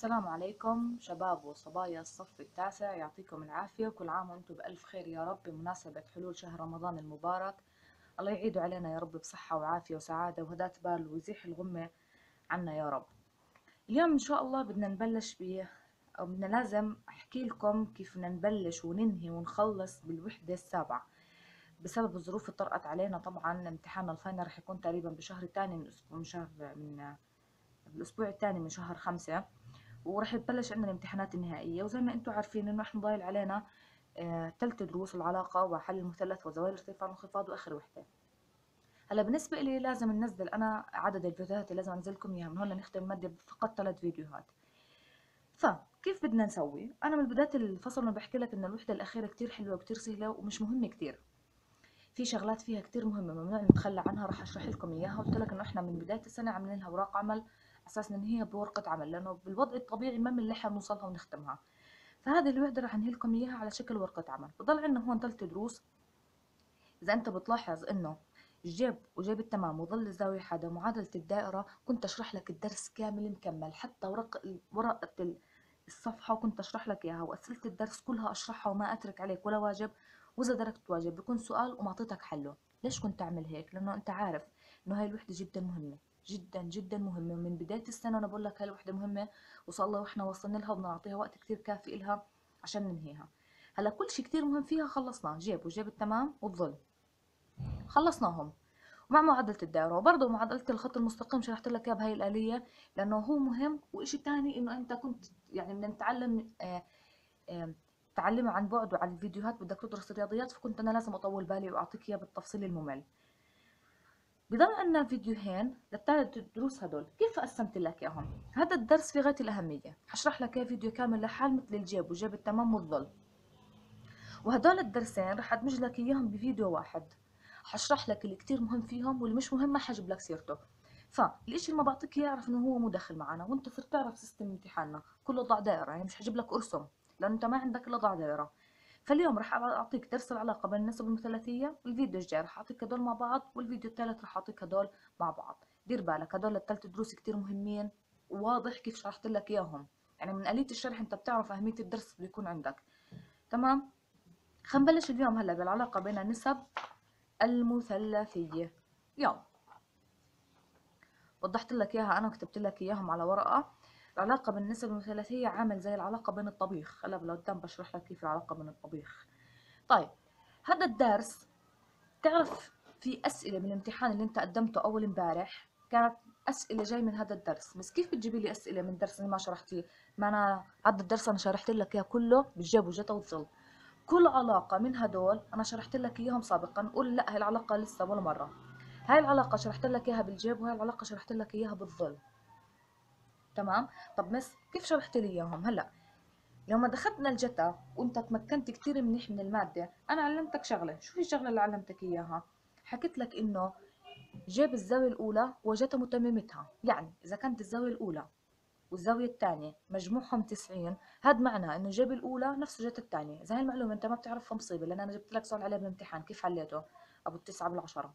السلام عليكم شباب وصبايا الصف التاسع. يعطيكم العافية وكل عام وأنتم بألف خير يا رب بمناسبة حلول شهر رمضان المبارك. الله يعيد علينا يا رب بصحة وعافية وسعادة وهداة بال ويزيح الغمة عنا يا رب. اليوم إن شاء الله بدنا نبلش ب أو بدنا لازم أحكي لكم كيف بدنا نبلش وننهي ونخلص بالوحدة السابعة. بسبب الظروف اللي طرقت علينا طبعا امتحاننا الفاينل رح يكون تقريبا بشهر تاني من من شهر من بالأسبوع الثاني من شهر خمسة. ورح تبلش عندنا الامتحانات النهائية وزي ما أنتم عارفين انه إحنا ضايل علينا ثلاث آه دروس العلاقة وحل المثلث وزوايا الارتفاع والانخفاض وآخر وحدة. هلا بالنسبة لي لازم ننزل أنا عدد الفيديوهات اللي لازم أنزلكم إياها من هون لنختم المادة فقط ثلاث فيديوهات. فكيف بدنا نسوي؟ أنا من بداية الفصل أنا بحكي لك ان الوحدة الأخيرة كتير حلوة وكتير سهلة ومش مهمة كتير. في شغلات فيها كتير مهمة ممنوع نتخلى عنها راح أشرح لكم إياها. قلت لك إنه إحنا من بداية السنة عاملين لها أوراق عمل أساس ننهيها بورقة عمل لأنه بالوضع الطبيعي ما بنلحق نوصلها ونختمها. فهذه الوحدة رح انهي لكم إياها على شكل ورقة عمل. بضل عندنا هون ثلاث دروس. إذا أنت بتلاحظ إنه الجيب وجيب التمام وظل الزاوية حدا معادلة الدائرة كنت أشرح لك الدرس كامل مكمل. حتى ورق ورقة الصفحة وكنت أشرح لك إياها وأسئلة الدرس كلها أشرحها وما أترك عليك ولا واجب. وإذا دركت واجب بيكون سؤال وما أعطيتك حله. ليش كنت أعمل هيك؟ لأنه أنت عارف إنه هاي الوحدة جدا مهمة. جدا جدا مهمة. ومن بداية السنة أنا بقول لك هاي الوحدة مهمة وصار الله وإحنا وصلنا لها وبدنا نعطيها وقت كتير كافي إلها عشان ننهيها. هلأ كل شيء كتير مهم فيها خلصناه جيب وجيب التمام والظل. خلصناهم. مع معادلة الدائرة. وبرضه معادلة الخط المستقيم شرحت لك إياها بهاي الآلية لأنه هو مهم. وإشي تاني إنه أنت كنت يعني بدنا نتعلم آه آه تعلمه عن بعد وعن الفيديوهات بدك تدرس الرياضيات فكنت أنا لازم أطول بالي وأعطيك إياه بالتفصيل الممل. بضل عندنا فيديوهين للثلاث دروس هدول كيف قسمت لك إياهم؟ هذا الدرس في غاية الأهمية. حشرح لك إياه فيديو كامل لحال مثل الجيب وجيب التمام والظل. وهدول الدرسين رح أدمج لك إياهم بفيديو واحد. حشرح لك اللي كتير مهم فيهم واللي مش مهم ما حجيب لك سيرته. فالشيء اللي ما بعطيك إياه أعرف إنه هو مو داخل معنا وأنت صرت تعرف system امتحاننا. كله ضع دائرة يعني مش حجيب لك أرسم لأنه أنت ما عندك إلا ضع دائرة. فاليوم راح أعطيك درس العلاقة بين النسب المثلثيه الفيديو الجاي راح أعطيك هدول مع بعض والفيديو الثالث راح أعطيك هدول مع بعض. دير بالك هدول الثلاث دروس كتير مهمين وواضح كيف شرحت لك إياهم. يعني من آلية الشرح أنت بتعرف أهمية الدرس بيكون عندك. تمام؟ خلينا نبلش اليوم هلأ بالعلاقة بين النسب المثلثية. يلا. وضحت لك إياها أنا كتبت لك إياهم على ورقة. العلاقة بين النسب المثلثية عامل زي العلاقة بين الطبيخ. هلا لقدام بشرح لك كيف العلاقة بين الطبيخ. طيب هذا الدرس تعرف في أسئلة من الامتحان اللي أنت قدمته أول امبارح؟ كانت أسئلة جاي من هذا الدرس. بس كيف بتجيبي لي أسئلة من درس اللي ما شرحتيه؟ ما أنا هذا الدرس أنا شرحت لك إياه كله بالجاب وجتا وظل كل علاقة من هدول أنا شرحت لك إياهم سابقا. قول لا هاي العلاقة لسه ولا مرة. هاي العلاقة شرحت لك إياها بالجيب وهاي العلاقة شرحت لك إياها بالظل. تمام؟ طب مس كيف شرحت لي إياهم؟ هلأ لما دخلنا الجتا وأنت تمكنت كثير منيح من المادة أنا علمتك شغلة. شو هي الشغلة اللي علمتك إياها؟ حكيت لك إنه جيب الزاوية الأولى وجتا متممتها. يعني إذا كانت الزاوية الأولى والزاوية الثانية مجموعهم 90 هذا معناه إنه جيب الأولى نفسه جت الثانية. إذا هاي المعلومة أنت ما بتعرفها مصيبة لأن أنا جبت لك سؤال عليها بالامتحان. كيف حليته أبو التسعة بالعشرة.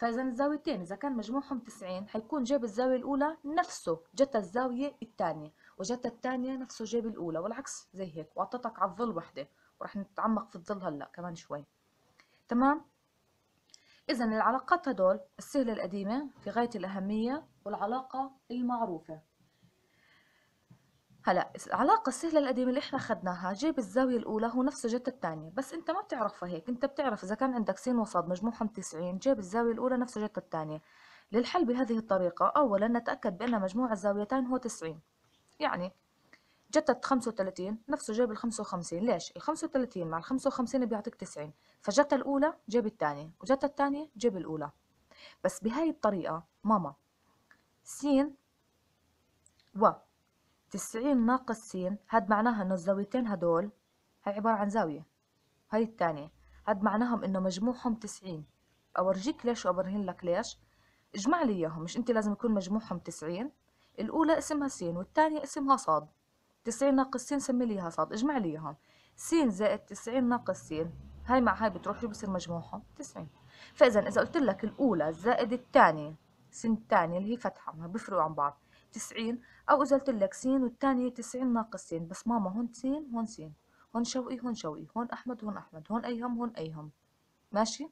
فإذا الزاويتين إذا كان مجموعهم 90 حيكون جيب الزاوية الأولى نفسه جت الزاوية الثانية وجت الثانية نفسه جيب الأولى والعكس زي هيك وأعطتك على الظل وحدة ورح نتعمق في الظل هلأ كمان شوي. تمام؟ إذا العلاقات هدول السهلة القديمة في غاية الأهمية والعلاقة المعروفة. هلا العلاقة السهلة القديمة اللي إحنا اخذناها جيب الزاوية الأولى هو نفسه جت الثانية بس أنت ما بتعرفها هيك أنت بتعرف إذا كان عندك س وصاد مجموعهم 90 جيب الزاوية الأولى نفسه جت الثانية للحل بهذه الطريقة أولا نتأكد بأن مجموع الزاويتين هو 90 يعني جتت 35 نفسه جيب ال 55 ليش؟ ال 35 مع ال 55 بيعطيك 90 فجت الأولى جيب الثانية وجت الثانية جيب الأولى. بس بهاي الطريقة ماما س و تسعين ناقص س هاد معناها إنه الزاويتين هدول هاي عبارة عن زاوية. هاي الثانية هاد معناهم إنه مجموعهم تسعين. أورجيك ليش وابرهن لك ليش؟ اجمع لي إياهم مش انت لازم يكون مجموعهم تسعين. الأولى اسمها س والثانية اسمها صاد. تسعين ناقص س سمي لي اياها صاد اجمع لي إياهم. س زائد تسعين ناقص س هاي مع هاي بتروح شو بصير مجموعهم؟ تسعين. فاذا إذا قلت لك الأولى زائد الثانية س الثانية اللي هي فتحة ما بيفرقوا عن بعض. تسعين أو إذا قلت لك س والثانية تسعين ناقص س بس ماما هون س هون س هون شوقي هون شوقي هون أحمد هون أحمد. هون أيهم هون أيهم ماشي؟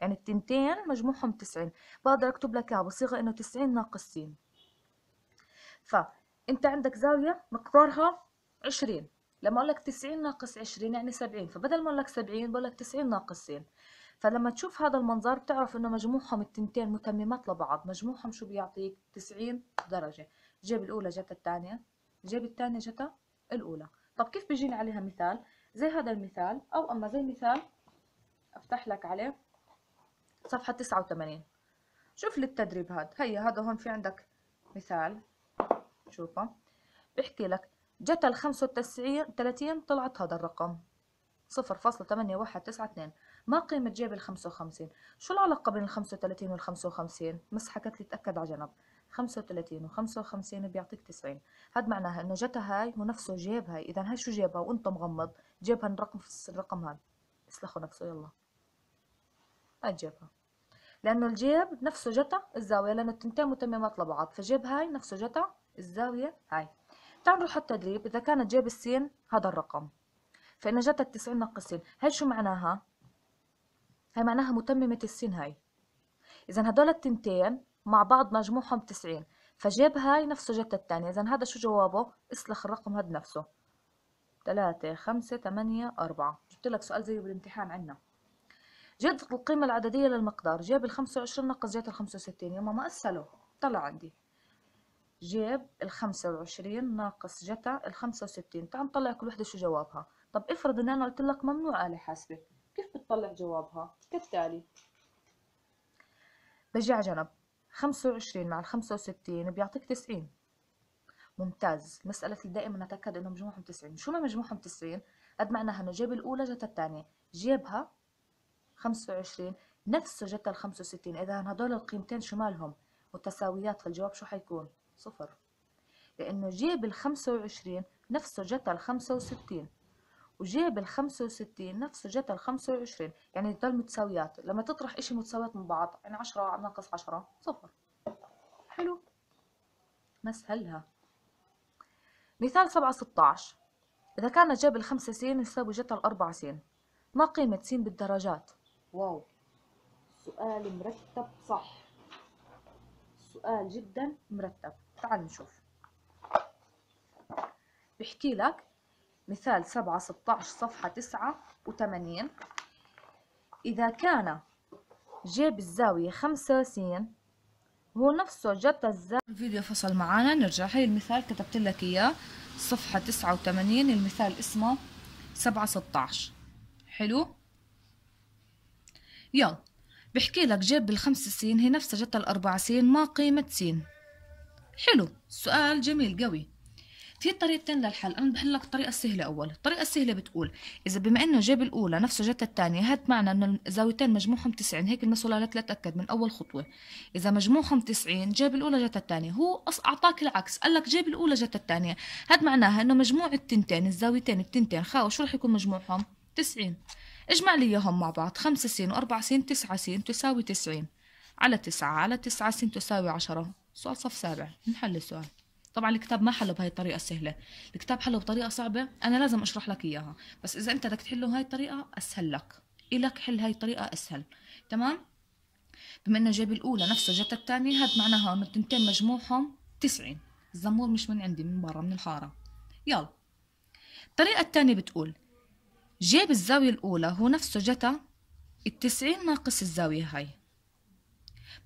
يعني التنتين مجموعهم تسعين. بقدر أكتب لك إياها. بصيغة إنه تسعين ناقص س فأنت عندك زاوية مقدارها عشرين. لما أقول لك تسعين ناقص عشرين يعني سبعين. فبدل ما أقول لك سبعين بقول لك تسعين ناقص س فلما تشوف هذا المنظر بتعرف إنه مجموعهم التنتين متممات لبعض. مجموعهم شو بيعطيك؟ 90 درجة. جيب الأولى جت الثانية جيب الثانية جت الأولى. طب كيف بيجيني عليها مثال؟ زي هذا المثال أو أما زي مثال أفتح لك عليه صفحة 89 شوف لي التدريب هذا هيا هذا هون في عندك مثال. شوفه. بيحكي لك جت ال 35 طلعت هذا الرقم. صفر فاصلة ثمانية واحد تسعة اثنين. ما قيمة جيب الخمسة وخمسين؟ شو العلاقة بين الخمسة وثلاثين والخمسة وخمسين؟ بس حكت لي تأكد على جنب. خمسة وثلاثين وخمسة وخمسين بيعطيك تسعين. هاد معناها إنه جتا هاي هو نفسه جيب هاي. اذا هاي شو جيبها وأنت مغمض. جيبها الرقم في الرقم هذا. اسلخوا نفسه يلا. هاي جيبها لأنه الجيب نفسه جتا الزاوية لأنه التنتين متممات لبعض فجيب هاي نفسه جتا الزاوية هاي. تعال نروح على التدريب. إذا كانت جيب السين هذا الرقم. فإن جت 90 ناقص س هاي شو معناها؟ هاي معناها متممة السين هاي. إذا هدول التنتين مع بعض مجموعهم 90 فجيب هاي نفسه جت الثانية إذا هذا شو جوابه؟ اسلخ الرقم هذا نفسه. ثلاثة خمسة ثمانية أربعة. جبت لك سؤال زيه بالامتحان عنا. جد القيمة العددية للمقدار. جيب ال 25 ناقص جيت ال 65 يما ما أسهله طلع عندي. جيب ال 25 ناقص جتا ال 65 تعال نطلع كل وحدة شو جوابها. طب افرض إن أنا قلت لك ممنوع آلة حاسبة. كيف بتطلع جوابها؟ كالتالي. بجي على جنب. خمسة وعشرين مع الخمسة وستين بيعطيك تسعين. ممتاز. مسألة دائما نتأكد إنه مجموعهم تسعين. شو ما مجموعهم تسعين؟ قد معناها انه جيب الأولى جت الثانية. جيبها خمسة وعشرين نفسه جت الخمسة وستين. اذا هدول القيمتين شو مالهم؟ متساويات. فالجواب شو حيكون؟ صفر. لأنه جيب الخمسة وعشرين نفسه جت الخمسة وستين. وجيب ال 65 نفسه جت ال 25 يعني تضل متساويات. لما تطرح إشي متساويات من بعض يعني 10 ناقص 10 صفر. حلو. نسهلها مثال 7 16 إذا كان جاب الخمسة س يساوي جت الأربعة س ما قيمة س بالدرجات؟ واو. سؤال مرتب صح. سؤال جدا مرتب. تعال نشوف. بحكي لك مثال سبعة ستة صفحة تسعة وثمانين إذا كان جيب الزاوية خمسة سين هو نفسه جت الزاوية. الفيديو فصل معانا. نرجع. هاي المثال كتبت لك إياه. صفحة تسعة وثمانين المثال اسمه سبعة ستة حلو؟ يلا. بحكي لك جيب الخمس سين. هي نفسها جت الأربع سين ما قيمة سين. حلو. سؤال جميل قوي. في طريقتين للحل. أنا بحل لك الطريقة السهله أول. الطريقة السهلة بتقول إذا بما إنه جاب الأولى نفسه جت الثانية هاد معنى إنه الزاويتين مجموعهم 90 هيك المسؤول تتأكد من أول خطوة. إذا مجموعهم 90 جاب الأولى جت الثانية. هو أعطاك العكس. قال لك جاب الأولى جت الثانية. هاد معناها إنه مجموع التنتين الزاويتين التنتين. خاو شو رح يكون مجموعهم؟ 90 اجمع لي إياهم مع بعض. 5 س و4 س 9 س تساوي 90 على 9 على 9 س تساوي 10 سؤال صف سابع. نحل السؤال. طبعا الكتاب ما حله بهاي الطريقة السهلة. الكتاب حله بطريقة صعبة أنا لازم أشرح لك إياها. بس إذا أنت بدك تحله هاي الطريقة أسهل لك. إلك حل هاي الطريقة أسهل. تمام؟ بما انه جاب الأولى نفسه جت الثانية هاد معناها إنه التنتين مجموعهم 90 الزمور مش من عندي من برا من الحارة. يلا. الطريقة الثانية بتقول جيب الزاوية الأولى هو نفسه جتا التسعين ناقص الزاوية هاي.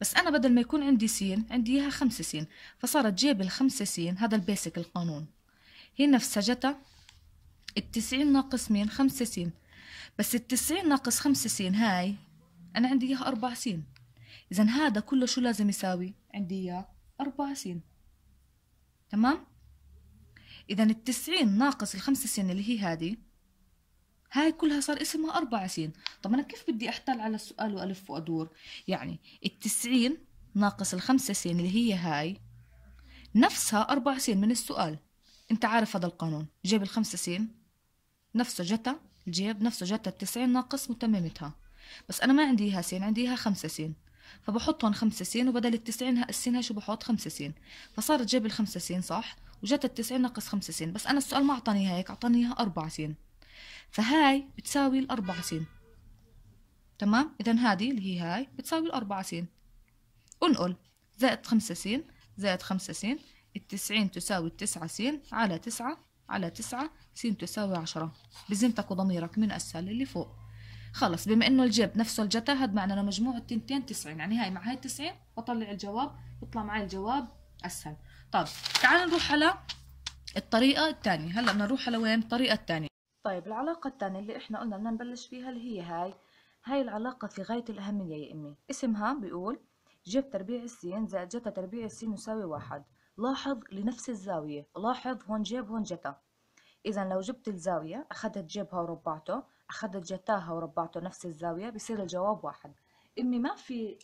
بس أنا بدل ما يكون عندي سين عندي إياها خمسة سين. فصارت جيب الخمسة سين هذا ال basic القانون. هي نفسها جتا التسعين ناقص مين؟ خمسة سين. بس التسعين ناقص خمسة سين هاي أنا عندي إياها أربعة سين. إذا هذا كله شو لازم يساوي؟ عندي إياه أربعة سين. تمام؟ إذا التسعين ناقص الخمسة سين اللي هي هذه هاي كلها صار اسمها أربع سين. طب أنا كيف بدي أحتل على السؤال وألف وأدور؟ يعني التسعين ناقص الخمسة سين اللي هي هاي نفسها أربع سين من السؤال. أنت عارف هذا القانون. جيب الخمسة سين نفسه جتا الجيب نفسه جتا التسعين ناقص متممتها بس أنا ما عندي إياها سين عندي إياها خمسة سين. فبحط هون خمسة سين وبدل التسعين السين هاي شو بحط؟ خمسة سين. فصارت جيب الخمسة سين صح؟ وجتا التسعين ناقص خمسة سين. بس أنا السؤال ما أعطاني هيك أعطاني إياها أربعة سين. فهاي بتساوي الأربعة سين. تمام؟ إذا هذه اللي هي هاي بتساوي الأربعة سين. انقل. زائد خمسة سين زائد خمسة سين. التسعين تساوي التسعة سين على تسعة على تسعة سين تساوي عشرة. بذمتك وضميرك من أسهل اللي فوق. خلص بما إنه الجيب نفسه الجتا هاد انه مجموع التنتين تسعين. يعني هاي مع هاي تسعين بطلع الجواب بيطلع معي الجواب أسهل. طيب تعال نروح على الطريقة الثانية. هلأ بدنا نروح على وين؟ الطريقة الثانية. طيب العلاقة الثانية اللي إحنا قلنا بدنا نبلش فيها اللي هي هاي. هاي العلاقة في غاية الأهمية يا أمي. اسمها بيقول جيب تربيع السين زائد جتا تربيع السين يساوي واحد. لاحظ لنفس الزاوية. لاحظ هون جيب هون جتا. إذا لو جبت الزاوية أخذت جيبها وربعته أخذت جتاها وربعته نفس الزاوية بصير الجواب واحد. إمي ما في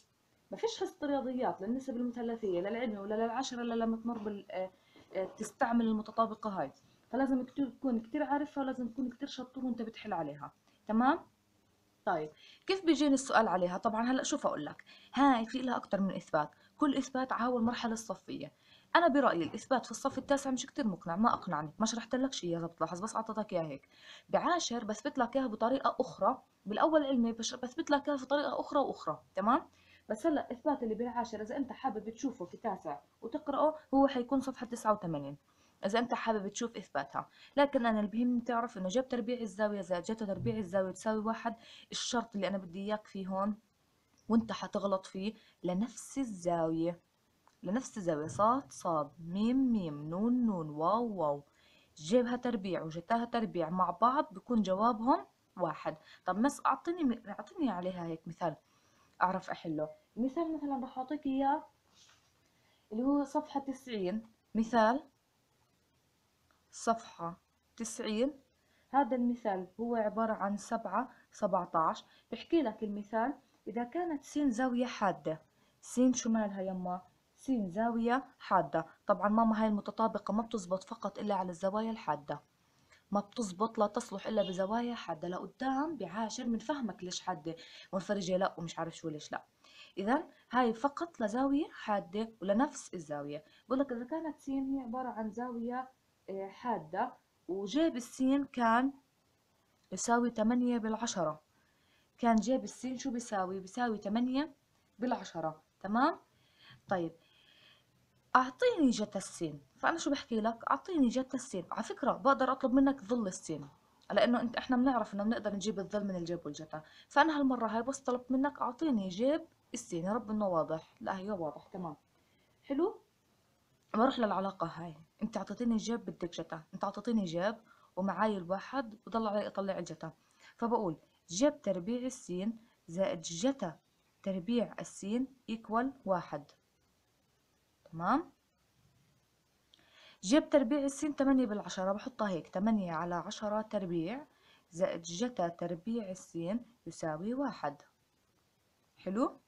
ما فيش حصة رياضيات للنسب المثلثية للعلمي ولا للعشرة إلا لما تمر بال آه، آه، تستعمل المتطابقة هاي. فلازم تكون كتير عارفها ولازم تكون كتير شطور وانت بتحل عليها. تمام؟ طيب كيف بيجيني السؤال عليها؟ طبعا هلأ شوف أقول لك. هاي في لها أكثر من إثبات. كل إثبات على المرحله الصفية. أنا برأيي الإثبات في الصف التاسع مش كتير مقنع ما أقنعني. ما شرحت لك شيء اذا بتلاحظ بس أعطيتك إياه هيك. بعاشر بثبت لك إياها بطريقة أخرى. بالأول علمي بثبت لك إياها بطريقه أخرى وأخرى. تمام؟ بس هلأ الاثبات اللي بالعاشر إذا أنت حابب تشوفه في تاسع وتقرأه هو حيكون صفحة 89 إذا أنت حابب تشوف إثباتها. لكن أنا اللي بهمني تعرف إنه جاب تربيع الزاوية زائد جت تربيع الزاوية تساوي واحد الشرط اللي أنا بدي إياك فيه هون وأنت حتغلط فيه لنفس الزاوية. لنفس الزاوية. صاد صاد ميم ميم نون نون واو واو. جيبها تربيع وجتاها تربيع مع بعض بكون جوابهم واحد. طب بس اعطيني اعطيني عليها هيك مثال أعرف أحله. مثال مثلا راح أعطيك إياه اللي هو صفحة تسعين. مثال صفحة تسعين. هذا المثال هو عبارة عن سبعة عشر بحكي لك المثال. إذا كانت سين زاوية حادة سين شو مالها يما سين زاوية حادة. طبعا ماما هاي المتطابقة ما بتزبط فقط إلا على الزوايا الحادة. ما بتزبط لا تصلح إلا بزوايا حادة. لقدام بعاشر من فهمك ليش حادة. منفرجة لا ومش عارف شو ليش لا. إذا هاي فقط لزاوية حادة ولنفس الزاوية. بقول لك إذا كانت سين هي عبارة عن زاوية حادة وجيب السين كان يساوي تمانية بالعشرة. كان جيب السين شو بيساوي؟ بيساوي تمانية بالعشرة. تمام؟ طيب أعطيني جت السين. فأنا شو بحكي لك؟ أعطيني جت السين. على فكرة بقدر أطلب منك ظل السين لأنه أنت إحنا بنعرف إنه بنقدر نجيب الظل من الجيب والجتا. فأنا هالمرة هاي بس طلبت منك أعطيني جيب السين. يا رب إنه واضح. لا هي واضح. تمام. حلو؟ بروح للعلاقة هاي. انت اعطيتيني جيب بدك جتا. انت اعطيتيني جيب ومعاي الواحد وضل علي اطلع الجتا. فبقول جيب تربيع السين زائد جتا تربيع السين equal واحد. تمام؟ جيب تربيع السين تمانية بالعشرة بحطها هيك. تمانية على عشرة تربيع زائد جتا تربيع السين يساوي واحد. حلو؟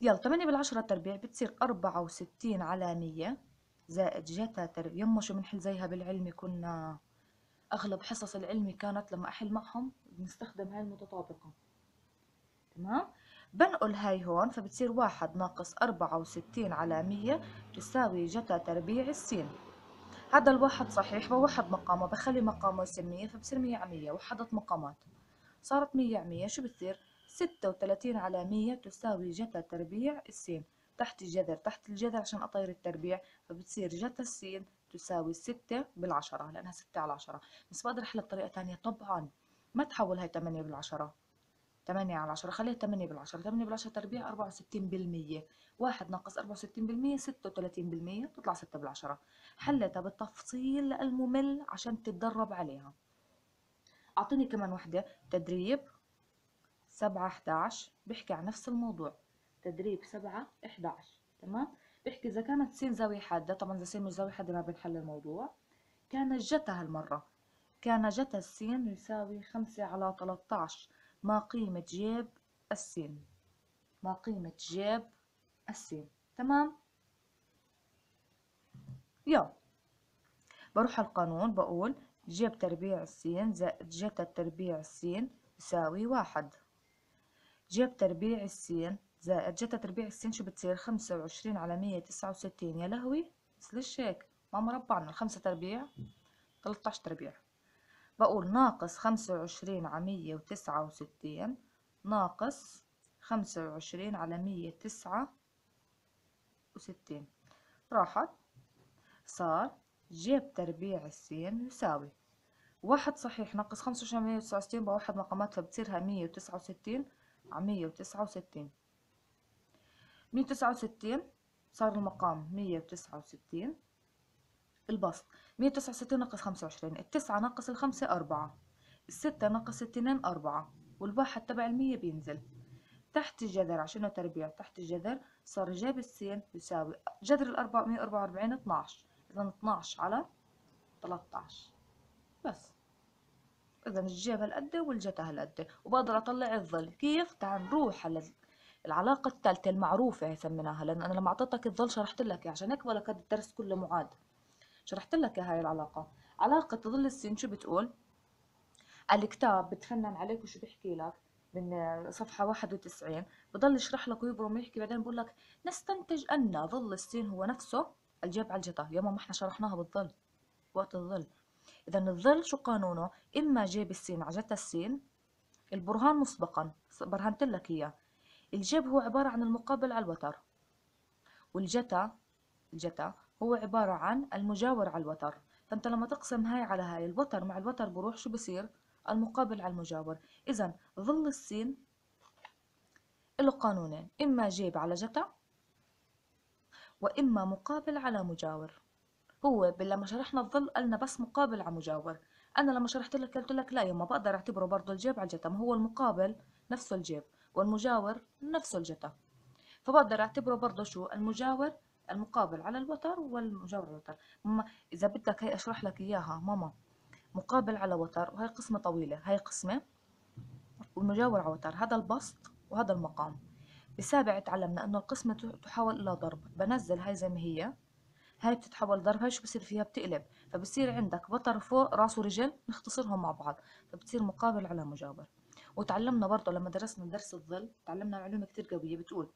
يلا 8 بالعشرة تربيع بتصير أربعة وستين على مية. زائد جتا تربيع. يما شو بنحل زيها بالعلمي؟ كنا أغلب حصص العلمي كانت لما أحل معهم بنستخدم هاي المتطابقة. تمام؟ بنقل هاي هون فبتصير واحد ناقص أربعة وستين على مية تساوي جتا تربيع السين. هذا الواحد صحيح بوحد مقامة بخلي مقامة يصير مية فبصير مية على مية. وحدت مقامات. صارت مية على مية شو بتصير؟ ستة وثلاثين على مية تساوي جتا تربيع السين. تحت الجذر تحت الجذر عشان أطير التربيع فبتصير جتا السين تساوي ستة بالعشرة لأنها ستة على عشرة. بس بقدر أحلها بطريقة تانية. طبعا ما تحول هاي تمانية بالعشرة. تمانية على عشرة خليها تمانية بالعشرة. تمانية بالعشرة تربيع أربعة وستين بالمية. واحد ناقص أربعة وستين بالمية ستة وتلاتين بالمية تطلع ستة بالعشرة. حلتها بالتفصيل الممل عشان تتدرب عليها. أعطيني كمان وحدة تدريب. سبعة أحداش بيحكي عن نفس الموضوع. تدريب سبعة أحداش تمام؟ بيحكي إذا كانت سين زاوية حادة طبعا إذا سين مش زاوية حادة ما بنحل الموضوع. كان جتا هالمرة. كان جتا السين يساوي خمسة على تلاتاش ما قيمة جيب السين؟ ما قيمة جيب السين تمام؟ يلا. بروح القانون بقول جيب تربيع السين زائد جتا تربيع السين يساوي واحد. جيب تربيع السين زائد جتا تربيع السين شو بتصير؟ خمسة وعشرين على مية تسعة وستين. يا لهوي ليش هيك. ما مربعنا الخمسة تربيع تلتاش تربيع. بقول ناقص خمسة وعشرين على مية وتسعة وستين ناقص خمسة وعشرين على مية تسعة وستين. راحت. صار جيب تربيع السين يساوي واحد صحيح ناقص خمسة وعشرين مية وتسعة وستين بواحد مقامات فبتصير مية وتسعة وستين. على مية وتسعة وستين. مية وتسعة وستين صار المقام مية وتسعة وستين. البسط مية وتسعة وستين ناقص خمسة وعشرين التسعة ناقص الخمسة أربعة الستة ناقص التنين أربعة والواحد تبع المية بينزل. تحت الجذر عشانه تربيع تحت الجذر صار جاب السين يساوي جذر الأربعة مية أربعة وأربعين اتناش إذا اتناش على تلاتاش بس. إذا الجيب هالقد والجتا هالقد. وبقدر أطلع الظل. كيف؟ تعال نروح على العلاقة الثالثة المعروفة هي سميناها. لأن أنا لما أعطيتك الظل شرحت لك عشان هيك ولا الدرس كله معاد. شرحت لك هاي العلاقة. علاقة ظل السين شو بتقول؟ الكتاب بتفنن عليك وشو بيحكي لك من صفحة 91 بضل يشرح لك ويبرم ويحكي. بعدين بقول لك نستنتج أن ظل السين هو نفسه. الجيب على الجتا يا ما إحنا شرحناها بالظل. وقت الظل. إذا الظل شو قانونه؟ إما جيب السين على جتا السين؟ البرهان مسبقا برهنت لك إياه. الجيب هو عبارة عن المقابل على الوتر. والجتا الجتا هو عبارة عن المجاور على الوتر. فأنت لما تقسم هاي على هاي الوتر مع الوتر بروح شو بصير؟ المقابل على المجاور. إذا ظل السين له قانونين إما جيب على جتا وإما مقابل على مجاور. هو لما شرحنا الظل قلنا بس مقابل على مجاور. أنا لما شرحت لك قلت لك لا يما بقدر أعتبره برضه الجيب على الجتا ما هو المقابل نفسه الجيب والمجاور نفسه الجتا فبقدر أعتبره برضه شو؟ المجاور المقابل على الوتر والمجاور على الوتر. ماما إذا بدك هي أشرح لك إياها ماما. مقابل على وتر وهي قسمة طويلة. هاي قسمة والمجاور على وتر. هذا البسط وهذا المقام. بسابع تعلمنا إنه القسمة تحول إلى ضرب. بنزل هاي زي ما هي. هاي بتتحول ضرب هاي شو بصير فيها؟ بتقلب فبصير عندك وتر فوق راس ورجل نختصرهم مع بعض فبتصير مقابل على مجاور وتعلمنا برضه لما درسنا درس الظل تعلمنا معلومة كتير قوية بتقول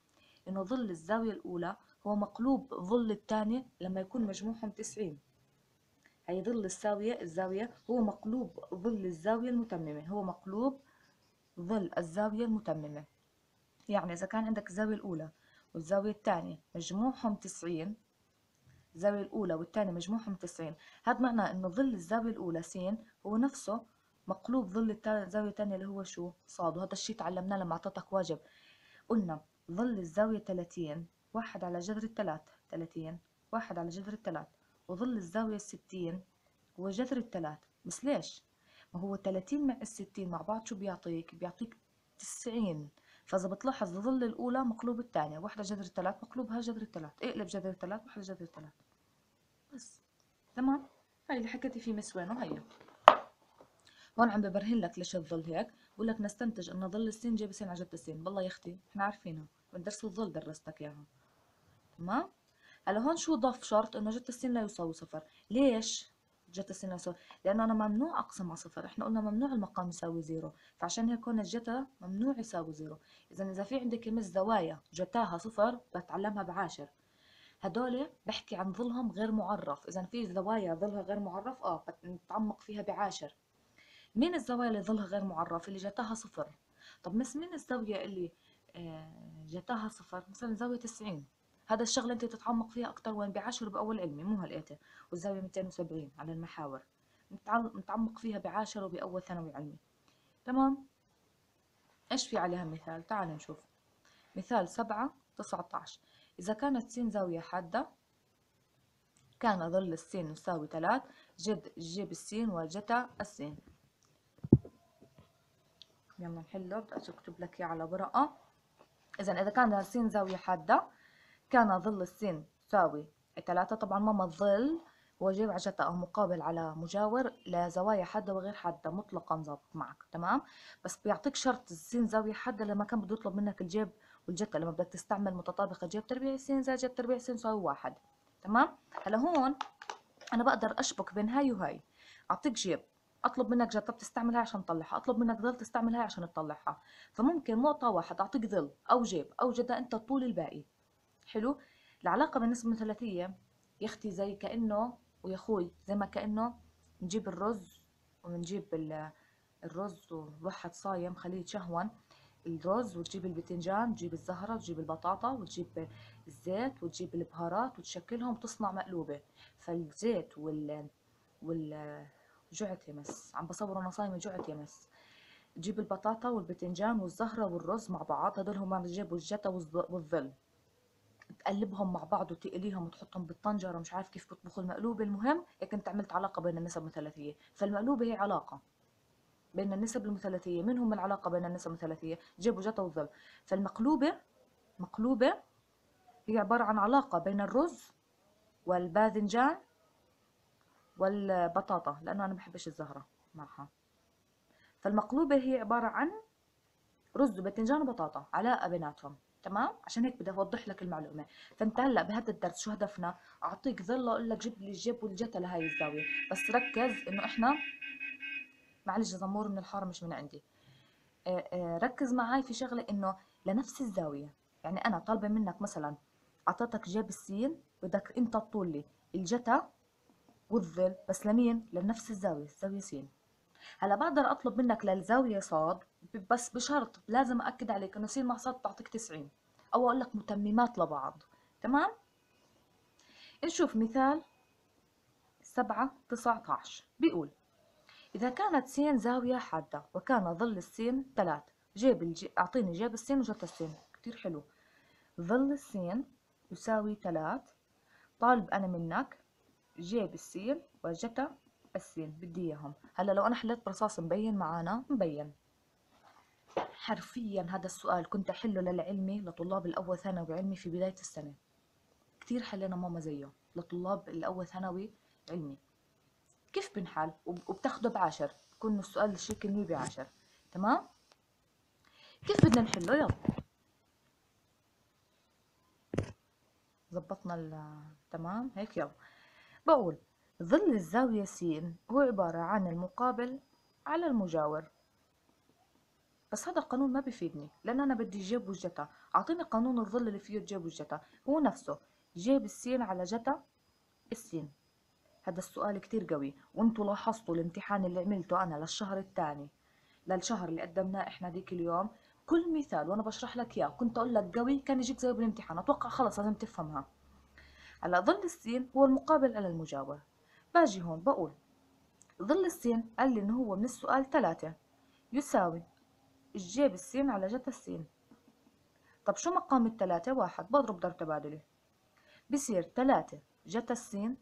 إنه ظل الزاوية الأولى هو مقلوب ظل الثاني لما يكون مجموعهم تسعين. هي ظل الزاوية الزاوية هو مقلوب ظل الزاوية المتممة هو مقلوب ظل الزاوية المتممة. يعني إذا كان عندك الزاوية الأولى والزاوية الثانية مجموعهم تسعين الزاوية الأولى والثانية مجموعهم تسعين. هذا معناه إنه ظل الزاوية الأولى س هو نفسه مقلوب ظل الزاوية الثانية اللي هو شو؟ صاد. وهذا الشيء تعلمناه لما أعطيتك واجب. قلنا ظل الزاوية 30 واحد على جذر الثلاث 30 واحد على جذر الثلاث. وظل الزاوية الستين هو جذر الثلاث. بس ليش؟ ما هو 30 مع الستين مع بعض شو بيعطيك؟ بيعطيك 90 فإذا بتلاحظ ظل الأولى مقلوب الثانية واحدة جذر الثلاث مقلوبها جذر الثلاث اقلب جذر الثلاث واحدة جذر الثلاث بس. تمام؟ هاي اللي حكيتي فيه مسوين وهي هون عم ببرهن لك ليش الظل هيك بقول لك نستنتج ان ظل السين جيب السين جتا السين. بالله يا أختي إحنا عارفينها. من درس الظل درستك إياها. تمام؟ هلا هون شو ضاف شرط إنه جتا السين لا يساوي صفر؟ ليش؟ جتا السين لا يساوي لأنه أنا ممنوع أقسم على صفر. إحنا قلنا ممنوع المقام يساوي zero. فعشان هيك هون الجتا ممنوع يساوي zero. اذا إذا في عندك مس زوايا جتاها صفر بتعلمها بعاشر. هدول بحكي عن ظلهم غير معرف. اذا في زوايا ظلها غير معرف آه بتعمق فيها بعاشر. مين الزوايا اللي ظلها غير معرف؟ اللي جتاها صفر. طب مس مين الزاوية اللي آه، جتاها صفر؟ مثلا زاوية 90 هذا الشغله أنت تتعمق فيها أكثر وين بعشر بأول علمي مو هالقيته والزاوية 270 على المحاور. متعمق فيها بعاشر وبأول ثانوي علمي. تمام؟ إيش في عليها مثال؟ تعال نشوف. مثال سبعة تسعة عشر. إذا كانت س زاوية حادة كان ظل السين يساوي ثلاث جد جيب السين وجتا السين. يلا نحله بدي أكتب لك إياه على ورقة إذا إذا كان السين زاوية حادة كان ظل السين يساوي ثلاثة طبعا ماما الظل هو جيب عجلة أو مقابل على مجاور. لزوايا حادة وغير حادة مطلقا ظابط معك تمام؟ بس بيعطيك شرط السين زاوية حادة لما كان بده يطلب منك الجيب والجتا لما بدك تستعمل متطابقة جيب تربيع سين زائد جيب تربيع سين يساوي واحد تمام؟ هلا هون أنا بقدر أشبك بين هاي وهاي. أعطيك جيب. أطلب منك جتا بتستعمل هاي عشان تطلعها. أطلب منك ظل تستعمل هاي عشان تطلعها. فممكن نقطة واحد أعطيك ظل أو جيب أو جدا أنت طول الباقي. حلو؟ العلاقة بالنسبة المثلثية يا أختي زي كأنه ويا أخوي زي ما كأنه نجيب الرز ونجيب الرز وواحد صايم خليه يتشهون. الرز وتجيب البتنجان تجيب الزهرة وتجيب البطاطا وتجيب الزيت وتجيب البهارات وتشكلهم تصنع مقلوبة. فالزيت وال وال جعت يا مس عم بصور أنا صايمة جعت يا مس تجيب البطاطا والبتنجان والزهرة والرز مع بعض هدول هم بجيبوا الجتا والظل. تقلبهم مع بعض وتقليهم وتحطهم بالطنجرة مش عارف كيف بتطبخوا المقلوبة المهم هيك انت عملت علاقة بين النسب المثلثية فالمقلوبة هي علاقة بين النسب المثلثية من هم العلاقة بين النسب المثلثية جيبوا جتا والظل فالمقلوبة مقلوبة هي عبارة عن علاقة بين الرز والباذنجان والبطاطا لأنه أنا بحبش الزهرة معها. فالمقلوبة هي عبارة عن رز وباذنجان وبطاطا علاقة بيناتهم. تمام؟ عشان هيك بدي أوضح لك المعلومة. فأنت هلأ بهذا الدرس شو هدفنا؟ أعطيك ظله أقول لك جيب لي الجيب والجتا لهي الزاوية. بس ركز إنه إحنا معلش زمور من الحارة مش من عندي. آه، آه، ركز معي في شغلة إنه لنفس الزاوية. يعني أنا طالبة منك مثلا أعطيتك جيب السين بدك أنت تطول لي الجتا والظل بس لمين؟ لنفس الزاوية الزاوية سين. هلأ بقدر أطلب منك للزاوية صاد بس بشرط لازم أكد عليك إنه سين مع صاد بتعطيك 90 أو أقول لك متممات لبعض. تمام؟ نشوف مثال 7 19 بيقول إذا كانت س زاوية حادة وكان ظل السين 3 جيب الجي... أعطيني جيب السين وجت السين. كتير حلو. ظل السين يساوي 3 طالب أنا منك جيب السين وجتا السين. بدي إياهم. هلأ لو أنا حليت برصاص مبين معانا مبين. حرفيا هذا السؤال كنت أحله للعلمي لطلاب الأول ثانوي علمي في بداية السنة. كتير حلينا ماما زيه لطلاب الأول ثانوي علمي. كيف بنحل؟ وبتاخده بعشر بكون السؤال الشكل مية بعشر. تمام؟ كيف بدنا نحله؟ يلا. زبطنا تمام؟ هيك يلا. بقول ظل الزاوية س هو عبارة عن المقابل على المجاور. بس هذا القانون ما بيفيدني لأن أنا بدي جيب وجتا أعطيني قانون الظل اللي فيه جيب وجتا هو نفسه جيب السين على جتا السين. هذا السؤال كتير قوي وأنتوا لاحظتوا الامتحان اللي عملته أنا للشهر الثاني للشهر اللي قدمناه إحنا ديك اليوم؟ كل مثال وأنا بشرح لك إياه. كنت أقول لك قوي كان يجيك زيه بالامتحان. أتوقع خلص لازم تفهمها. هلأ ظل السين هو المقابل على المجاور. باجي هون بقول. ظل السين قال لي إنه هو من السؤال ثلاثة. يساوي الجيب السين على جتا السين. طب شو مقام الثلاثة واحد بضرب ضرب تبادلي. بصير ثلاثة جتا السين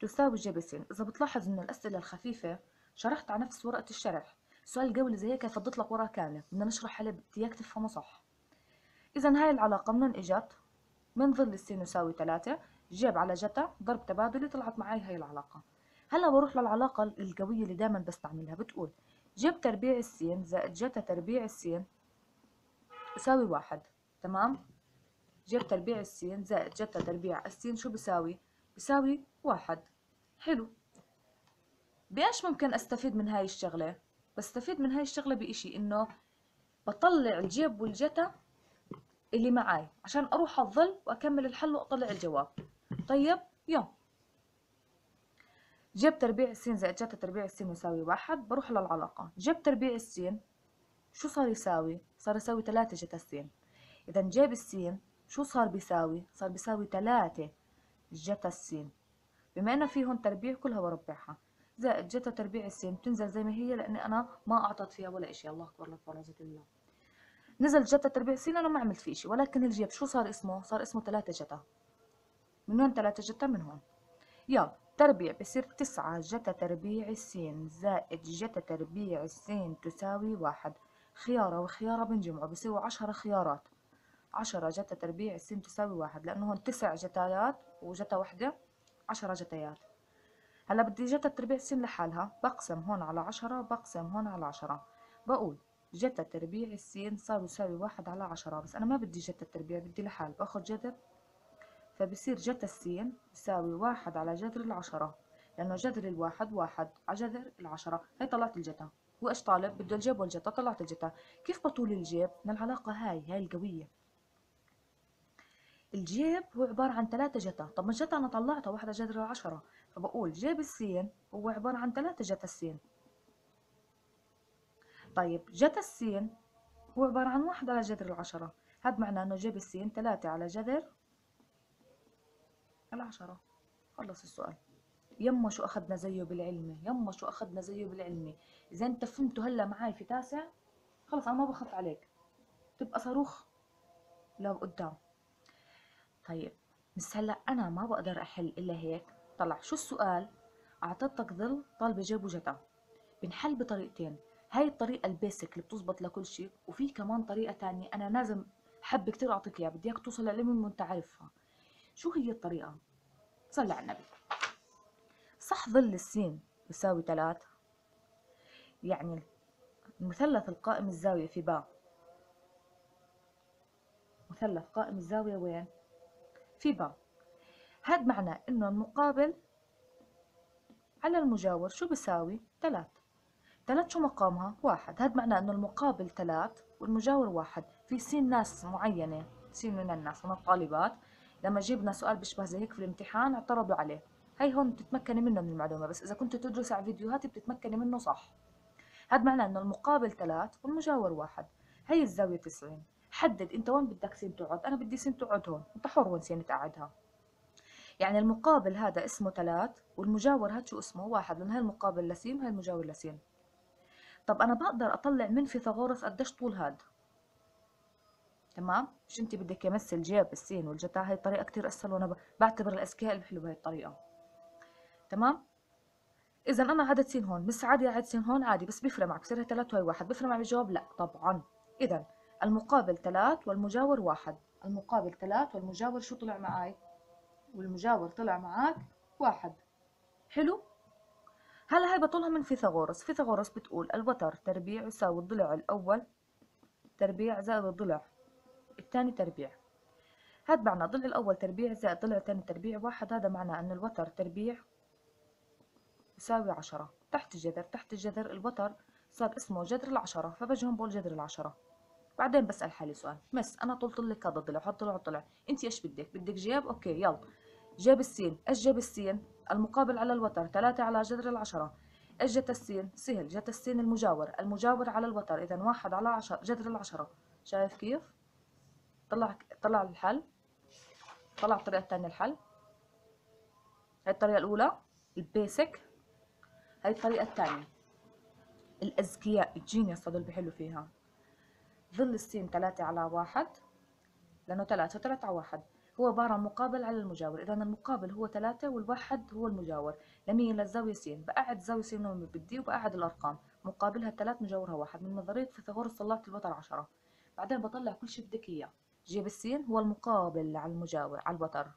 تساوي جيب السين إذا بتلاحظ إنه الأسئلة الخفيفة شرحت على نفس ورقة الشرح. سؤال قولي زي هيك فضيت لك ورقة كاملة. بدنا نشرح عليه إياك تفهمه صح. إذا هاي العلاقة من وين إجت؟ من ظل السين يساوي ثلاثة جيب على جتا ضرب تبادلي طلعت معي هاي العلاقة. هلأ بروح للعلاقة القوية اللي دائما بستعملها. بتقول جيب تربيع السين زائد جتا تربيع السين. يساوي واحد تمام؟ جيب تربيع السين زائد جتا تربيع السين. شو بيساوي بيساوي واحد. حلو. بإيش ممكن أستفيد من هاي الشغلة؟ بستفيد من هاي الشغلة بإشي إنه بطلع الجيب والجتا اللي معاي عشان أروح أظل وأكمل الحل وأطلع الجواب. طيب يلا. جيب تربيع السين زائد جتا تربيع السين يساوي واحد بروح للعلاقة. جيب تربيع السين شو صار يساوي؟ صار يساوي تلاتة جتا السين. إذا جيب السين شو صار بيساوي؟ صار بيساوي تلاتة جتا السين. بما إنه في هون تربيع كلها بربعها زائد جتا تربيع السين بتنزل زي ما هي لأني أنا ما أعطت فيها ولا إشي. الله أكبر لك ورزة الله نزل جتا تربيع السين أنا ما عملت فيه إشي. ولكن الجيب شو صار اسمه؟ صار اسمه ثلاثة جتا من وين ثلاثة جتا من هون. يلا تربيع بصير تسعة جتا تربيع السين زائد جتا تربيع السين تساوي واحد. خيارة وخيارة بنجمعه بصيروا عشرة خيارات. عشرة جتا تربيع السين تساوي واحد لأنه هون تسع جتايات وجتا وحدة عشرة جتايات. هلا بدي جتا تربيع السين لحالها. بقسم هون على عشرة بقسم هون على عشرة. بقول جتا تربيع السين صار يساوي واحد على عشرة بس أنا ما بدي جتا التربيع بدي لحال. باخد جذر فبصير جتا السين يساوي واحد على جذر العشرة لأنه جذر الواحد واحد على جذر العشرة. هي طلعت الجتا. هو إيش طالب؟ بده الجيب والجتا طلعت الجتا. كيف بطول الجيب؟ من العلاقة هاي هاي القوية. الجيب هو عبارة عن ثلاثة جتا. طب ما الجتا أنا طلعتها واحدة جذر العشرة. فبقول جيب السين هو عبارة عن ثلاثة جتا السين. طيب جتا السين هو عبارة عن واحد على جذر العشرة. هذا معناه إنه جيب السين ثلاثة على جذر العشرة. خلص السؤال. يما شو أخذنا زيه بالعلمي؟ يما شو أخذنا زيه بالعلمي؟ إذا أنت فهمتوا هلا معي في تاسع خلص أنا ما بخاف عليك. تبقى صاروخ لو قدام. طيب بس هلا أنا ما بقدر أحل إلا هيك. طلع شو السؤال؟ اعطيتك ظل طالبة جيب وجتا. بنحل بطريقتين. هاي الطريقة البيسك اللي بتزبط لكل شيء وفي كمان طريقة تانية أنا لازم حب كتير أعطيك إياها. بدي إياك توصل للعلم وأنت عارفها. شو هي الطريقة؟ صلي على النبي. صح ظل السين يساوي ثلاث يعني المثلث القائم الزاوية في باء. مثلث قائم الزاوية وين؟ في باء. هذا معناه إنه المقابل على المجاور شو بيساوي؟ ثلاث ثلاث شو مقامها؟ واحد. هذا معناه إنه المقابل ثلاث والمجاور واحد. في سين ناس معينة. سين من الناس من الطالبات. لما جبنا سؤال بيشبه زي هيك في الامتحان اعترضوا عليه. هي هون بتتمكني منه من المعلومة بس إذا كنت تدرس على فيديوهاتي بتتمكني منه صح. هذا معناه إنه المقابل ثلاث والمجاور واحد. هي الزاوية 90 حدد أنت وين بدك سين تقعد. أنا بدي سين تقعد هون. أنت حر وين سين تقعدها. يعني المقابل هذا اسمه ثلاث والمجاور هذا شو اسمه؟ واحد. لأن هي المقابل لسين وهي المجاور لسين. طب أنا بقدر أطلع من فيثاغورس قديش طول هاد؟ تمام؟ مش أنت بدك يمثل جيب السين والجتا هاي الطريقة كتير أسهل وأنا بعتبر الاذكياء بحلوا بهي الطريقة. تمام؟ إذا أنا عدد سين هون بس عادي عدد سين هون عادي بس بيفرق معك بصير ثلاث وهي واحد بيفرق معي بالجواب؟ لا طبعا. إذا المقابل ثلاث والمجاور واحد. المقابل ثلاث والمجاور شو طلع معي والمجاور طلع معك واحد. حلو؟ هلا هاي بطلها من فيثاغورس. فيثاغورس بتقول الوتر تربيع يساوي الضلع الأول. تربيع زائد الضلع. الثاني تربيع. هذا معنى الضلع الأول تربيع زائد الضلع الثاني تربيع واحد. هذا معنى أن الوتر تربيع يساوي عشرة. تحت الجذر تحت الجذر الوتر صار اسمه جذر العشرة فبجي هون بقول جذر العشرة. بعدين بسأل حالي سؤال. Miss أنا طلت لك هذا الضلع حط له طلع أنت إيش بدك؟ بدك جيب؟ okay يلا. جيب السين. إيش جيب السين؟ المقابل على الوتر. ثلاثة على جذر العشرة. إيش جتا السين؟ سهل. جتا السين المجاور. المجاور على الوتر. إذا واحد على عشر جذر العشرة. شايف كيف؟ طلع طلع الحل. طلع الطريقة الثانية الحل. هاي الطريقة الأولى ال basic. هاي الطريقة الثانية الأذكياء الجينيوس هذول بحلوا فيها. ظل السين ثلاثة على واحد لأنه ثلاثة ثلاثة على واحد. هو عبارة عن مقابل على المجاور. إذا المقابل هو ثلاثة والواحد هو المجاور. لمين للزاوية س بقعد زاوية س وين بدي وبقعد الأرقام. مقابلها ثلاث مجاورها واحد. من نظرية فيثاغورس طلعت الوتر عشرة. بعدين بطلع كل شيء بدك إياه. جيب السين هو المقابل على المجاور على الوتر.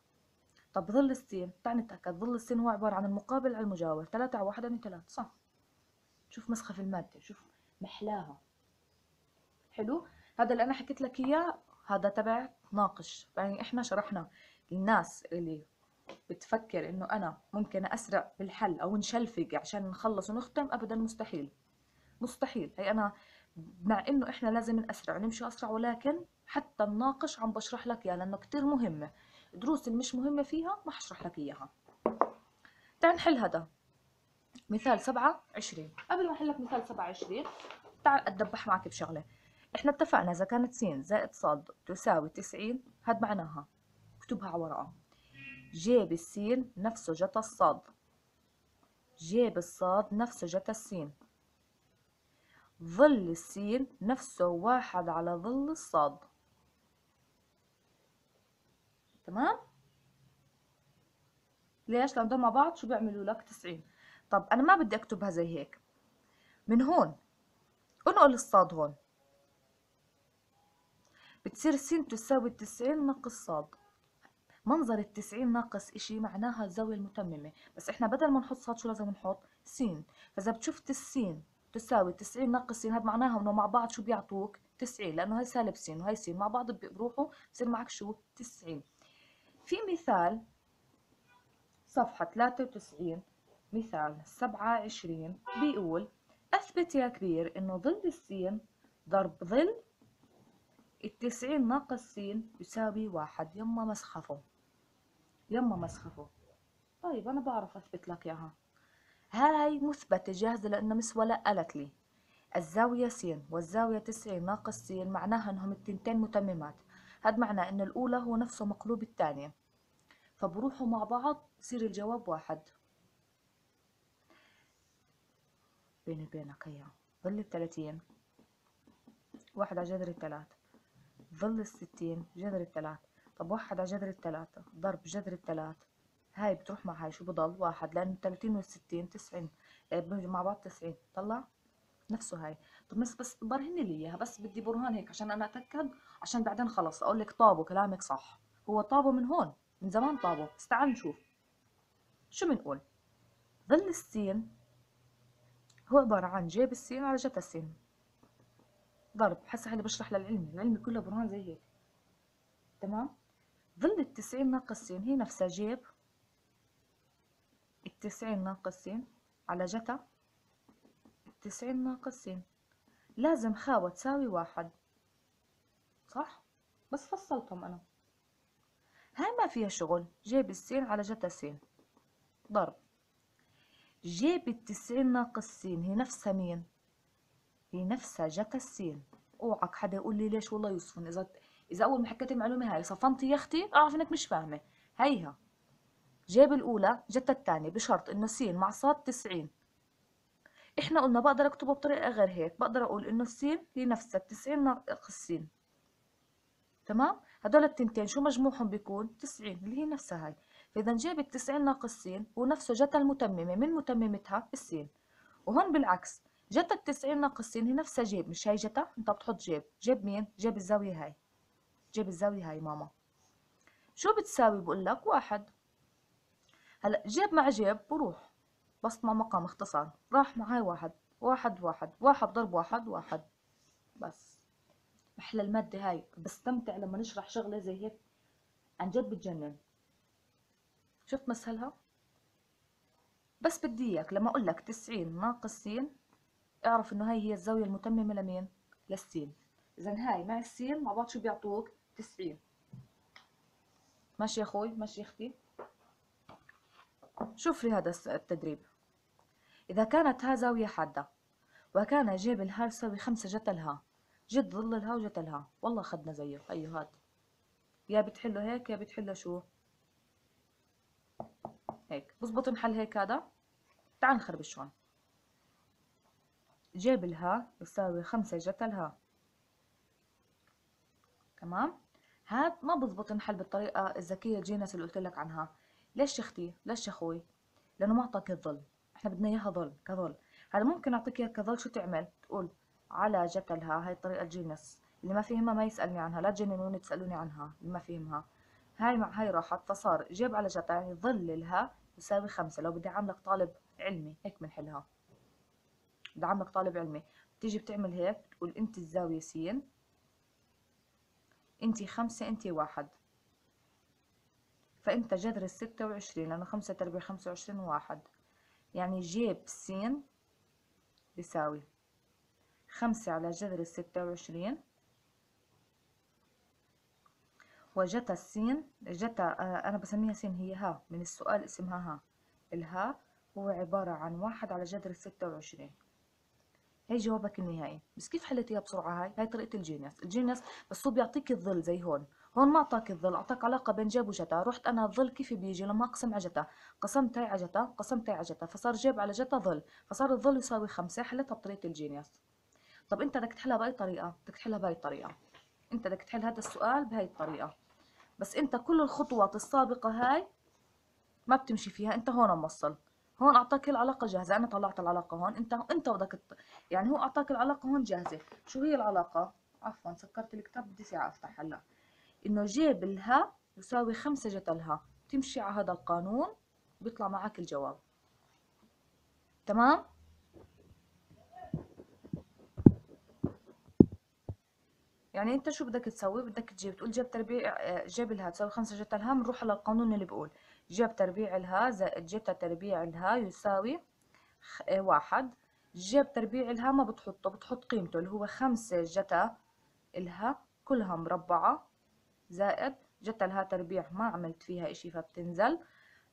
طب ظل السين تعال نتأكد ظل السين هو عبارة عن المقابل على المجاور ثلاثة على واحد يعني ثلاث صح. شوف مسخة في المادة شوف محلاها. حلو؟ هذا اللي أنا حكيت لك إياه هذا تبع ناقش. يعني إحنا شرحنا للناس اللي بتفكر إنه أنا ممكن اسرع بالحل أو نشلفق عشان نخلص ونختم ابدا مستحيل. مستحيل. هي أنا مع إنه إحنا لازم نسرع ونمشي أسرع ولكن حتى الناقش عم بشرح لك اياه لأنه كتير مهمة. اللي مش مهمة فيها ما حشرح لك إياها. تعال نحل هذا. مثال سبعة عشرين. قبل ما أحل لك مثال سبعة عشرين تعال أتدبح معك بشغلة. إحنا اتفقنا إذا كانت س زائد ص تساوي تسعين هاد معناها. اكتبها على ورقة. جيب السين نفسه جتا الصاد. جيب الصاد نفسه جتا السين. ظل السين نفسه واحد على ظل الصاد. تمام؟ ليش؟ لو مع بعض شو بيعملوا لك؟ تسعين. طب أنا ما بدي أكتبها زي هيك. من هون انقل الصاد هون. بتصير س تساوي التسعين ناقص صاد. منظر التسعين ناقص إشي معناها الزاوية المتممة. بس إحنا بدل ما نحط صاد شو لازم نحط؟ س فإذا بتشوف السين تساوي تسعين ناقص س هذا معناها إنه مع بعض شو بيعطوك؟ تسعين. لأنه هاي سالب س وهي س مع بعض بيروحوا بصير معك شو؟ تسعين. في مثال صفحة 93 مثال سبعة عشرين بيقول أثبت يا كبير إنه ظل السين ضرب ظل التسعين ناقص س يساوي واحد يما مسخفه. يما مسخفه. طيب أنا بعرف أثبت لك إياها. هاي مثبتة جاهزة لأنه مسولة قالت لي. الزاوية س والزاوية تسعين ناقص س معناها إنهم التنتين متممات. هذا معناه إن الأولى هو نفسه مقلوب الثانية. فبروحوا مع بعض يصير الجواب واحد. بيني وبينك هيا ظل الثلاثين. واحد على جذر الثلاث. ظل الستين جذر الثلاث. طب واحد على جذر الثلاثة ضرب جذر الثلاث. هاي بتروح مع هاي شو بضل؟ واحد لأن الثلاثين والستين تسعين. بنجي مع بعض تسعين. طلع؟ نفسه هاي. طب بس بس برهن لي إياها. بس بدي برهان هيك عشان أنا أتأكد عشان بعدين خلص أقول لك طابو كلامك صح. هو طابو من هون. من زمان طابو. بس تعال نشوف. شو بنقول؟ ظل السين هو عبارة عن جيب السين على جتا السين. ضرب. حسا اللي بشرح للعلمي العلمي كله برهان زي هيك. تمام؟ ظل التسعين ناقص سين. هي نفسها جيب التسعين ناقص سين على جتا. التسعين ناقص سين. لازم خاوة تساوي واحد. صح؟ بس فصلتهم أنا. هاي ما فيها شغل. جيب السين على جتا سين ضرب. جيب التسعين ناقص سين. هي نفسها مين؟ هي نفسها جتا السين. أوعك حدا يقول لي ليش والله يوسفن اذا إذا أول ما حكيت المعلومة هاي صفنتي يا أختي أعرف إنك مش فاهمة. هيها. جيب الأولى جتا الثانية بشرط إنه س مع صاد 90 إحنا قلنا بقدر أكتبه بطريقة غير هيك. بقدر أقول إنه السين هي نفسها 90 ناقص س تمام؟ هدول التنتين شو مجموعهم بيكون؟ 90 اللي هي نفسها هاي. فاذا جيب ال 90 ناقص س هو نفسه جتا المتممة من متممتها؟ السين. وهون بالعكس جتا ال 90 ناقص س هي نفسها جيب. مش هي جتا؟ انت بتحط جيب. جيب مين؟ جيب الزاوية هاي. جيب الزاوية هاي ماما. شو بتساوي؟ بقول لك واحد. هلا جيب مع جيب بروح. بسط مع مقام اختصار. راح معي واحد. واحد واحد. واحد ضرب واحد واحد. بس. محلى المادة هاي. بستمتع لما نشرح شغلة زي هيك. عن جد بتجنن. شفت مسهلها؟ بس بدي إياك لما أقول لك تسعين ناقص سين اعرف إنه هاي هي الزاوية المتممة لمين؟ للسين. اذا هاي مع السين مع بعض شو بيعطوك؟ تسعين. ماشي يا أخوي؟ ماشي يا أختي؟ شوف لي هذا التدريب. إذا كانت ها زاوية حادة وكان جيب الها يساوي خمسة جت الها جد ظل الها وجت الها والله أخذنا زيه أيوه هاد يا بتحله هيك يا بتحله شو؟ هيك. بزبط نحل هيك هذا. تعال نخربش هون جيب الها يساوي خمسة جتا الها تمام؟ هاد ما بزبط نحل بالطريقة الذكية ال genius اللي قلت لك عنها. ليش يا أختي؟ ليش يا أخوي؟ لأنه ما أعطاك الظل. إحنا بدنا إياها ظل كظل. هذا ممكن أعطيك إياها كظل. شو تعمل؟ تقول على جتا الها هاي الطريقة ال genius اللي ما فهمها ما يسألني عنها. لا تجننوني تسألوني عنها اللي ما فهمها. هاي مع هاي راحت فصار جيب على جتا يعني ظل الها يساوي خمسة. لو بدي عاملك طالب علمي هيك بنحلها بدي عاملك طالب علمي. بتيجي بتعمل هيك تقول أنت الزاوية سين أنت خمسة أنت واحد. فأنت جذر الستة وعشرين لأنه خمسة تربيع خمسة وعشرين واحد. يعني جيب س بيساوي خمسة على جذر الستة وعشرين. وجتا السين جتا آه، أنا بسميها سين هي ها. من السؤال اسمها ها. الها هو عبارة عن واحد على جذر الستة وعشرين. هي جوابك النهائي. بس كيف حليتيها بسرعة هاي؟ هاي طريقة ال genius ال genius بس هو بيعطيك الظل زي هون. هون ما أعطاك الظل أعطاك علاقة بين جيب وجتا. رحت أنا الظل كيف بيجي؟ لما أقسم على جتا. قسمت هاي على جتا قسمت هاي على جتا. فصار جيب على جتا ظل. فصار الظل يساوي خمسة حلتها بطريقة ال genius طب انت بدك تحلها بأي طريقة؟ بدك تحلها بهاي الطريقة انت بدك تحل هذا السؤال بهاي الطريقة. بس انت كل الخطوات السابقة هاي ما بتمشي فيها. انت هون موصل هون أعطاك العلاقة جاهزة. أنا طلعت العلاقة هون. انت انت بدك يعني هو أعطاك العلاقة هون جاهزة. شو هي العلاقة؟ عفوا سكرت الكتاب. بدي ساعة أفتح هلا. إنه جيب الها يساوي خمسة جت الها تمشي على هذا القانون بيطلع معك الجواب. تمام؟ يعني انت شو بدك تسوي؟ بدك تجيب تقول جيب تربيع جيب الها تساوي خمسة جت الها بنروح على القانون اللي بقول جيب تربيع الها زائد جتا تربيع الها يساوي آه، واحد. جيب تربيع الها ما بتحطه بتحط قيمته اللي هو خمسة جتا الها كلها مربعة. زائد جتا الها تربيع ما عملت فيها إشي فبتنزل.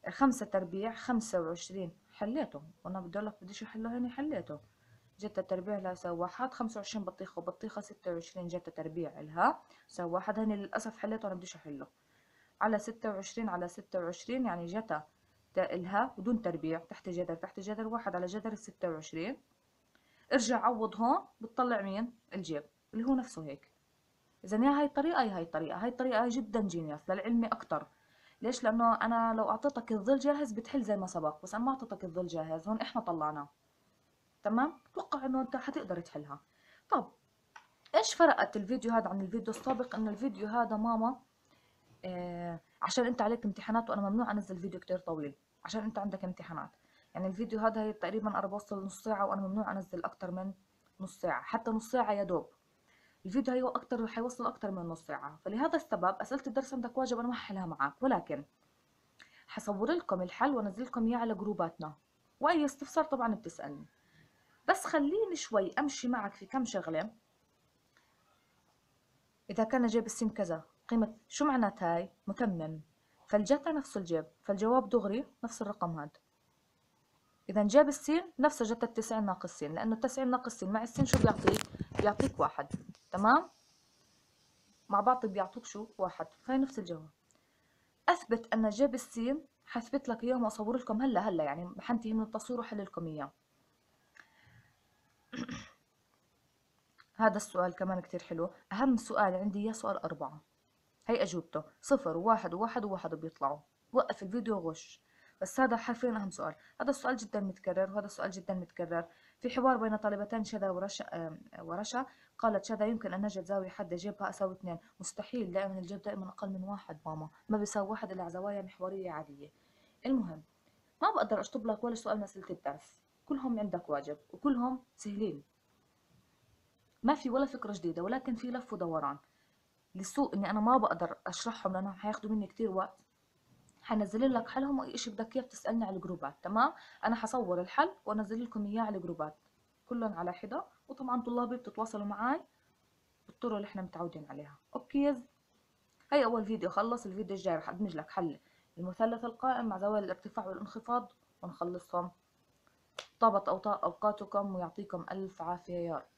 خمسة تربيع خمسة وعشرين حليته وأنا بدي لك بديش أحله هني حليته. جتا تربيع لها يساوي واحد خمسة وعشرين بطيخة وبطيخة ستة وعشرين جتا تربيع لها يساوي واحد هني للأسف حليته أنا بديش أحله. على ستة وعشرين على ستة وعشرين يعني جتا الها بدون تربيع تحت جذر تحت جذر واحد على جذر الستة وعشرين. ارجع عوض هون بتطلع مين؟ الجيب اللي هو نفسه هيك. اذا يا هاي الطريقة يا هاي الطريقة. هاي الطريقة جدا جينيوس للعلمي أكتر. ليش؟ لأنه أنا لو أعطيتك الظل جاهز بتحل زي ما سبق بس أنا ما أعطيتك الظل جاهز. هون إحنا طلعناه تمام؟ أتوقع إنه أنت حتقدر تحلها. طب إيش فرقت الفيديو هذا عن الفيديو السابق؟ إنه الفيديو هذا ماما آه عشان أنت عليك امتحانات وأنا ممنوع أنزل فيديو كتير طويل عشان أنت عندك امتحانات. يعني الفيديو هذا هي تقريبا أنا بوصل نص ساعة وأنا ممنوع أنزل أكتر من نص ساعة حتى نص ساعة يا دوب. الفيديو هي أكتر حيوصل أكتر من نص ساعة. فلهذا السبب أسئلة الدرس عندك واجب أنا ما ححلها معك ولكن حصور لكم الحل وانزل لكم إياه على جروباتنا. وأي استفسار طبعا بتسألني. بس خليني شوي أمشي معك في كم شغلة. إذا كان جيب السين كذا قيمة شو معنات هاي؟ متمم. فالجتا نفس الجيب فالجواب دغري نفس الرقم هذا إذا جاب السين نفسه جت التسعين ناقص سين لأنه التسعين ناقص سين مع السين شو بيعطيك؟ بيعطيك واحد. تمام؟ مع بعض بيعطوك شو؟ واحد. فهي نفس الجواب. أثبت أن جاب السين حثبت لك إياه وأصور لكم هلا هلا يعني حنتهي من التصوير وحل لكم إياه. هذا السؤال كمان كتير حلو. أهم سؤال عندي إياه سؤال أربعة. هي أجوبته صفر وواحد وواحد وواحد بيطلعوا. وقف الفيديو وغش. بس هذا حرفيا أهم سؤال. هذا السؤال جدا متكرر وهذا السؤال جدا متكرر. في حوار بين طالبتين شذا ورشا ورشا. قالت شذا يمكن أن نجد زاوية حادة جيبها أساوي اثنين. مستحيل دائما الجيب دائما أقل من واحد ماما. ما بيساوي واحد إلا زوايا محورية عادية. المهم ما بقدر أشطب لك ولا سؤال من أسئلة الدرس. كلهم عندك واجب وكلهم سهلين. ما في ولا فكرة جديدة ولكن في لف ودوران. لسوء إني أنا ما بقدر أشرحهم لأنهم حياخدوا مني كتير وقت. حنزل لك حلهم وأي شيء بدك إياه بتسألني على الجروبات تمام؟ أنا حصور الحل وأنزل لكم إياه على الجروبات. كلهم على حدا وطبعا طلابي بتتواصلوا معي بالطرق اللي إحنا متعودين عليها. أوكي هي أول فيديو خلص الفيديو الجاي رح أدمج لك حل المثلث القائم مع زوايا الارتفاع والانخفاض ونخلصهم. طابت أوقاتكم ويعطيكم ألف عافية يا رب.